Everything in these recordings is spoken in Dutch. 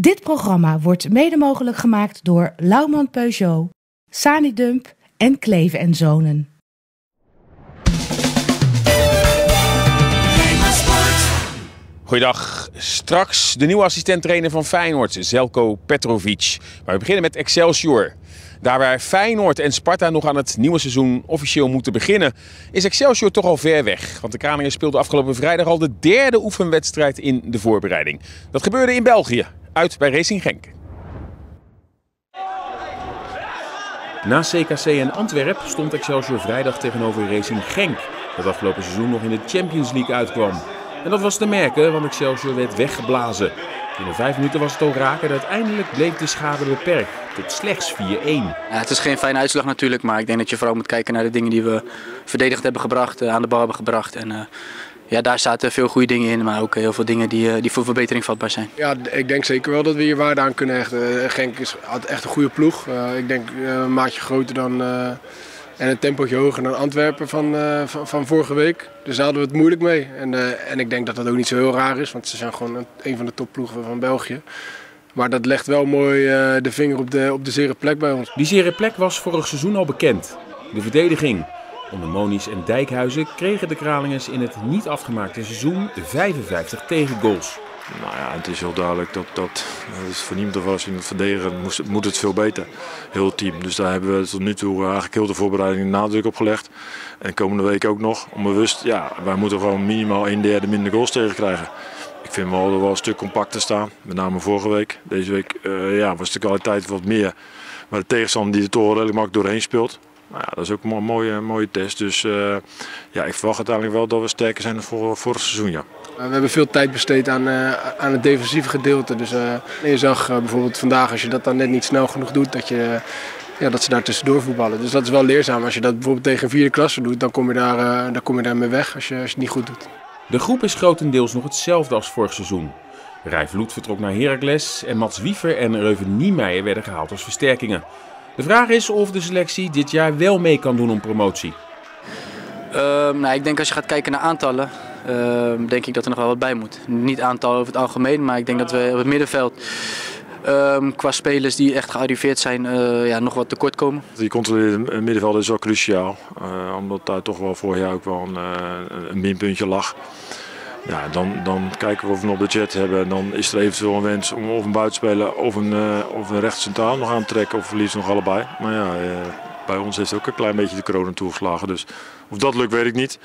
Dit programma wordt mede mogelijk gemaakt door Lauwman Peugeot, Sanidump en Kleven en Zonen. Goeiedag. Straks de nieuwe assistent-trainer van Feyenoord, Zelko Petrovic. Maar we beginnen met Excelsior. Daar waar Feyenoord en Sparta nog aan het nieuwe seizoen officieel moeten beginnen, is Excelsior toch al ver weg. Want de Kralingen speelden afgelopen vrijdag al de derde oefenwedstrijd in de voorbereiding. Dat gebeurde in België, uit bij Racing Genk. Na CKC en Antwerp stond Excelsior vrijdag tegenover Racing Genk. Dat afgelopen seizoen nog in de Champions League uitkwam. En dat was te merken, want Excelsior werd weggeblazen. Binnen vijf minuten was het al raken en uiteindelijk bleef de schade beperkt. Tot slechts 4-1. Ja, het is geen fijne uitslag natuurlijk, maar ik denk dat je vooral moet kijken naar de dingen die we verdedigd hebben gebracht, eh, aan de bal hebben gebracht. En uh, ja, daar zaten veel goede dingen in, maar ook heel veel dingen die, uh, die voor verbetering vatbaar zijn. Ja, ik denk zeker wel dat we hier waarde aan kunnen hechten. Genk is, had echt een goede ploeg. ik denk een maatje groter dan en een tempootje hoger dan Antwerpen van, uh, van, van, vorige week. Dus daar hadden we het moeilijk mee. En, uh, en ik denk dat dat ook niet zo heel raar is, want ze zijn gewoon een, een van de topploegen van België. Maar dat legt wel mooi uh, de vinger op de, op de zere plek bij ons. Die zere plek was vorig seizoen al bekend. De verdediging. Onder Monies en Dijkhuizen kregen de Kralingers in het niet afgemaakte seizoen 55 tegengoals. Nou ja, het is heel duidelijk dat, dat, is voor niemand of verdedigen moet het veel beter. Heel team. Dus daar hebben we tot nu toe eigenlijk heel de voorbereiding nadruk op gelegd. En komende week ook nog. Onbewust, ja, wij moeten gewoon minimaal een derde minder goals tegen krijgen. Ik vind wel dat we wel een stuk compacter staan. Met name vorige week. Deze week uh, ja, was de kwaliteit wat meer. Maar de tegenstander die er toch redelijk makkelijk doorheen speelt. Nou ja, dat is ook een mooie, mooie test. Dus uh, ja, ik verwacht uiteindelijk wel dat we sterker zijn dan voor vorig seizoen. Ja. We hebben veel tijd besteed aan, uh, aan het defensieve gedeelte. Dus uh, je zag bijvoorbeeld vandaag als je dat dan net niet snel genoeg doet, dat, je, ja, dat ze daar tussendoor voetballen. Dus dat is wel leerzaam. Als je dat bijvoorbeeld tegen een vierde klasse doet, dan kom je daar, dan kom je daar mee weg als je, als je het niet goed doet. De groep is grotendeels nog hetzelfde als vorig seizoen. Rijf Vloed vertrok naar Heracles en Mats Wiever en Reuven Niemeyer werden gehaald als versterkingen. De vraag is of de selectie dit jaar wel mee kan doen om promotie. Uh, nou, ik denk als je gaat kijken naar aantallen, uh, denk ik dat er nog wel wat bij moet. Niet aantallen over het algemeen, maar ik denk dat we op het middenveld um, qua spelers die echt gearriveerd zijn, uh, ja, nog wat tekort komen. Die controleerde middenveld is wel cruciaal, uh, omdat daar toch wel vorig jaar ook wel een, uh, een minpuntje lag. Ja, dan, dan kijken we of we nog budget hebben. En dan is er eventueel een wens om of een buitenspeler of een, uh, een nog aan te trekken. Of liefst nog allebei. Maar ja, uh, bij ons heeft ook een klein beetje de corona toegeslagen. Dus of dat lukt weet ik niet.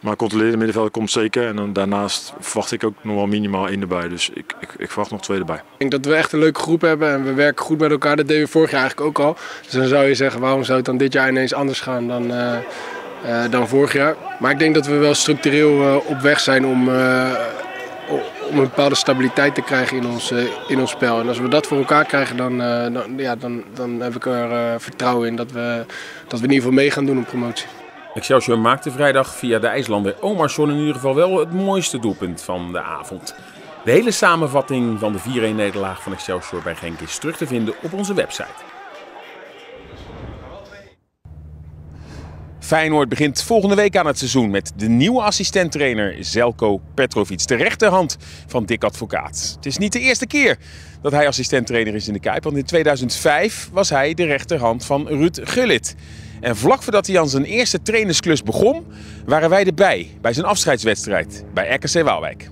Maar controleren middenveld komt zeker. En daarnaast verwacht ik ook nog wel minimaal één erbij. Dus ik, ik, ik verwacht nog twee erbij. Ik denk dat we echt een leuke groep hebben. En we werken goed met elkaar. Dat deden we vorig jaar eigenlijk ook al. Dus dan zou je zeggen, waarom zou het dan dit jaar ineens anders gaan dan... Uh, dan vorig jaar. Maar ik denk dat we wel structureel uh, op weg zijn om, uh, om een bepaalde stabiliteit te krijgen in ons, in ons spel. En als we dat voor elkaar krijgen, dan, dan, ja, dan, dan heb ik er vertrouwen in dat we, dat we in ieder geval mee gaan doen op promotie. Excelsior maakte vrijdag via de IJslander Omarsson in ieder geval wel het mooiste doelpunt van de avond. De hele samenvatting van de 4-1 nederlaag van Excelsior bij Genk is terug te vinden op onze website. Feyenoord begint volgende week aan het seizoen met de nieuwe assistenttrainer Zelko Petrovic, de rechterhand van Dick Advocaat. Het is niet de eerste keer dat hij assistenttrainer is in de Kuip, want in 2005 was hij de rechterhand van Ruud Gullit. En vlak voordat hij aan zijn eerste trainersklus begon, waren wij erbij bij zijn afscheidswedstrijd bij RKC Waalwijk.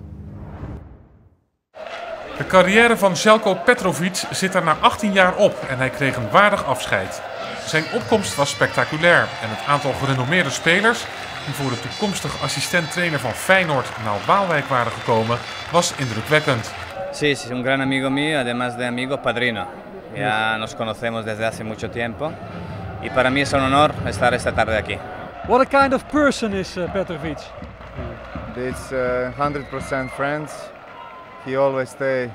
De carrière van Zelko Petrovic zit er na 18 jaar op en hij kreeg een waardig afscheid. Zijn opkomst was spectaculair en het aantal gerenommeerde spelers die voor de toekomstige assistent-trainer van Feyenoord naar Waalwijk waren gekomen was indrukwekkend. Sí, es un gran amigo mío, además de amigo padrino. Ya nos conocemos desde hace mucho tiempo y para mí es un honor estar esta tarde aquí. What a kind of person is uh, Petrovic? It's uh, 100% friends. He always stay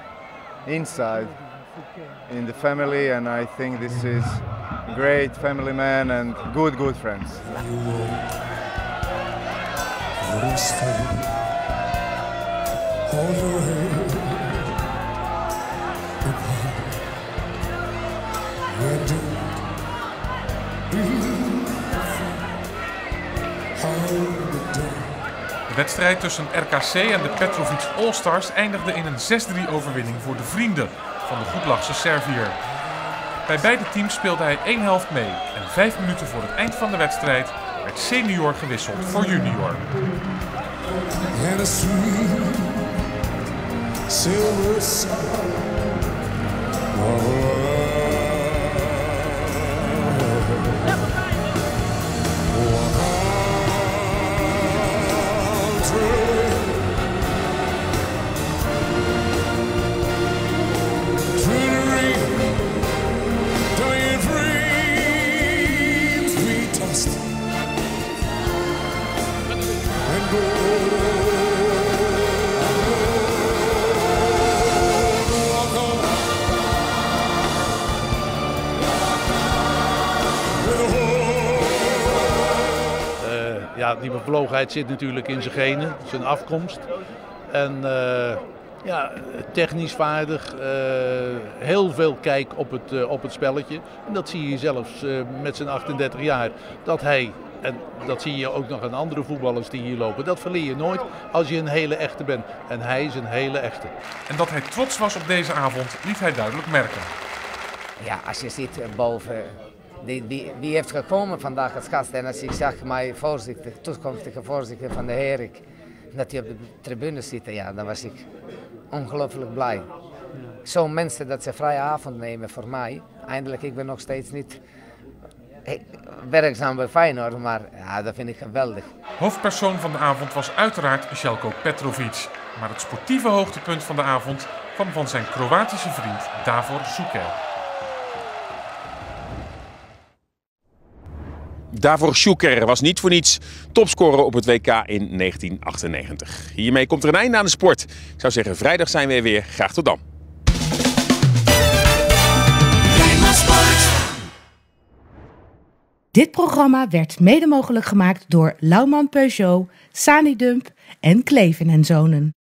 inside in the family and I think this is great family man and good good friends. De wedstrijd tussen RKC en de Petrovic All-Stars eindigde in een 6-3 overwinning voor de vrienden. van de Goedlachse Servier. Bij beide teams speelde hij één helft mee en vijf minuten voor het eind van de wedstrijd werd senior gewisseld voor junior. Ja, die bevlogenheid zit natuurlijk in zijn genen, zijn afkomst. En uh, ja, technisch vaardig, uh, heel veel kijk op het, uh, op het spelletje. En dat zie je zelfs met zijn 38 jaar, dat hij, en dat zie je ook nog aan andere voetballers die hier lopen, dat verleer je nooit als je een hele echte bent. En hij is een hele echte. En dat hij trots was op deze avond, liet hij duidelijk merken. Ja, als je ziet boven die, die, heeft gekomen vandaag als gast. En als ik zag mijn voorzitter, toekomstige voorzitter van de Herik, dat hij op de tribune zit, ja, dan was ik ongelooflijk blij. Zo'n mensen dat ze vrije avond nemen voor mij. Eindelijk, ik ben nog steeds niet werkzaam bij Feyenoord, maar ja, dat vind ik geweldig. Hoofdpersoon van de avond was uiteraard Željko Petrovic. Maar het sportieve hoogtepunt van de avond kwam van zijn Kroatische vriend Davor Suker. Davor Schuker was niet voor niets topscorer op het WK in 1998. Hiermee komt er een einde aan de sport. Ik zou zeggen, vrijdag zijn we weer. Graag tot dan. Dit programma werd mede mogelijk gemaakt door Lauwman Peugeot, Sanidump en Kleven en Zonen.